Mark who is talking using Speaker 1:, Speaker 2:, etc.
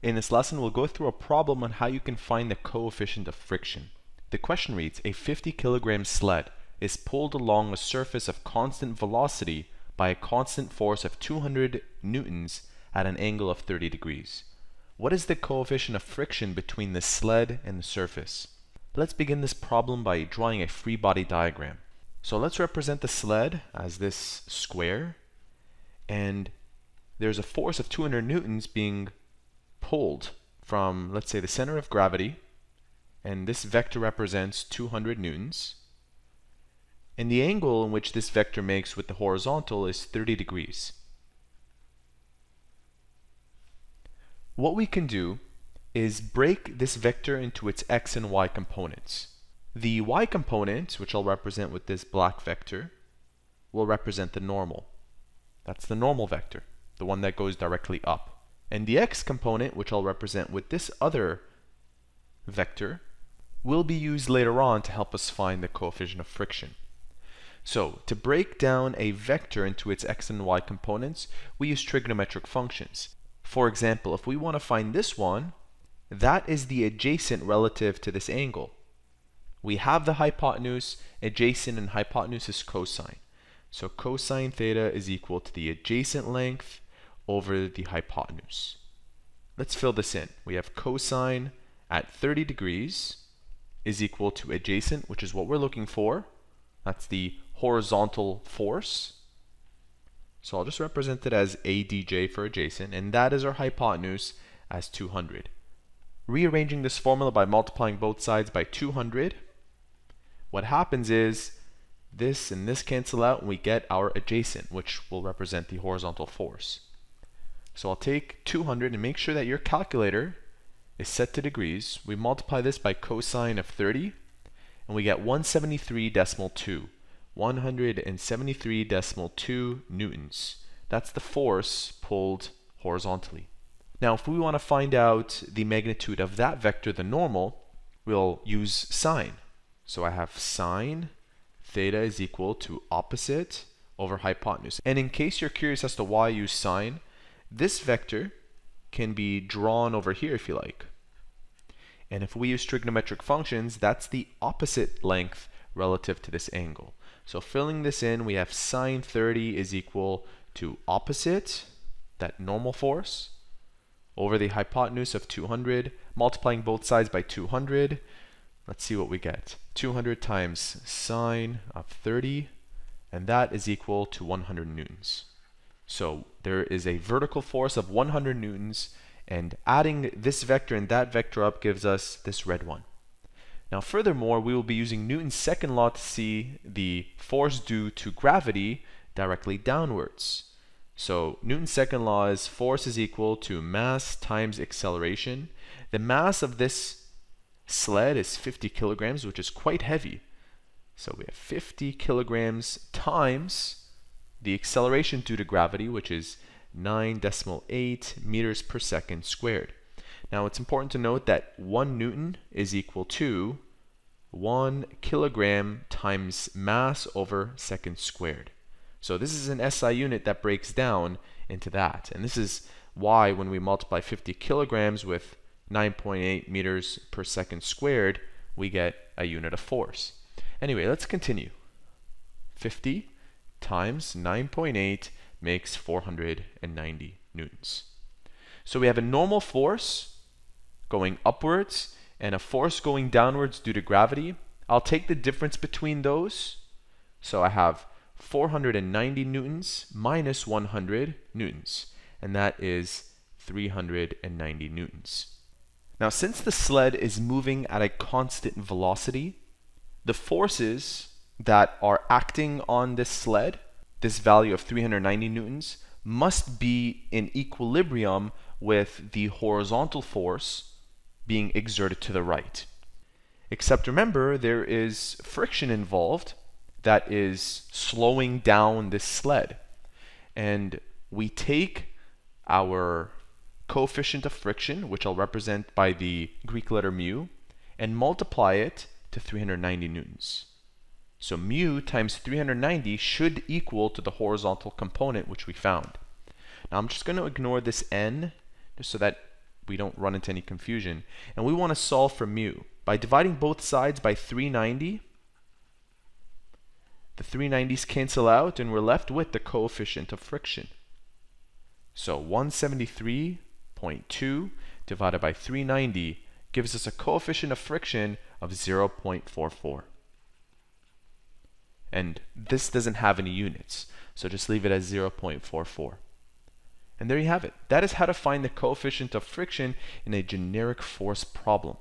Speaker 1: In this lesson, we'll go through a problem on how you can find the coefficient of friction. The question reads, a 50 kilogram sled is pulled along a surface of constant velocity by a constant force of 200 newtons at an angle of 30 degrees. What is the coefficient of friction between the sled and the surface? Let's begin this problem by drawing a free body diagram. So let's represent the sled as this square, and there's a force of 200 newtons being pulled from, let's say, the center of gravity, and this vector represents 200 newtons, and the angle in which this vector makes with the horizontal is 30 degrees. What we can do is break this vector into its x and y components. The y component, which I'll represent with this black vector, will represent the normal. That's the normal vector, the one that goes directly up. And the x component, which I'll represent with this other vector, will be used later on to help us find the coefficient of friction. So, to break down a vector into its x and y components, we use trigonometric functions. For example, if we want to find this one, that is the adjacent relative to this angle. We have the hypotenuse, adjacent and hypotenuse is cosine. So cosine theta is equal to the adjacent length over the hypotenuse. Let's fill this in. We have cosine at 30 degrees is equal to adjacent, which is what we're looking for. That's the horizontal force. So I'll just represent it as ADJ for adjacent, and that is our hypotenuse as 200. Rearranging this formula by multiplying both sides by 200, what happens is this and this cancel out and we get our adjacent, which will represent the horizontal force. So I'll take 200 and make sure that your calculator is set to degrees. We multiply this by cosine of 30 and we get 173.2. 173.2 newtons. That's the force pulled horizontally. Now if we want to find out the magnitude of that vector, the normal, we'll use sine. So I have sine theta is equal to opposite over hypotenuse. And in case you're curious as to why I use sine, this vector can be drawn over here if you like. And if we use trigonometric functions, that's the opposite length relative to this angle. So filling this in, we have sine 30 is equal to opposite, that normal force, over the hypotenuse of 200, multiplying both sides by 200. Let's see what we get. 200 times sine of 30, and that is equal to 100 newtons. So there is a vertical force of 100 newtons, and adding this vector and that vector up gives us this red one. Now furthermore, we will be using Newton's second law to see the force due to gravity directly downwards. So Newton's second law is force is equal to mass times acceleration. The mass of this sled is 50 kilograms, which is quite heavy. So we have 50 kilograms times the acceleration due to gravity, which is 9.8 meters per second squared. Now it's important to note that 1 newton is equal to 1 kilogram times mass over second squared. So this is an SI unit that breaks down into that. And this is why when we multiply 50 kilograms with 9.8 meters per second squared, we get a unit of force. Anyway, let's continue. 50 times 9.8 makes 490 newtons. So we have a normal force going upwards and a force going downwards due to gravity. I'll take the difference between those. So I have 490 newtons minus 100 newtons, and that is 390 newtons. Now, since the sled is moving at a constant velocity, the forces that are acting on this sled, this value of 390 newtons, must be in equilibrium with the horizontal force being exerted to the right. Except remember, there is friction involved that is slowing down this sled. And we take our coefficient of friction, which I'll represent by the Greek letter mu, and multiply it to 390 newtons. So mu times 390 should equal to the horizontal component which we found. Now I'm just going to ignore this n just so that we don't run into any confusion. And we want to solve for mu. By dividing both sides by 390, the 390s cancel out and we're left with the coefficient of friction. So 173.2 divided by 390 gives us a coefficient of friction of 0.44. And this doesn't have any units, so just leave it as 0.44. And there you have it. That is how to find the coefficient of friction in a generic force problem.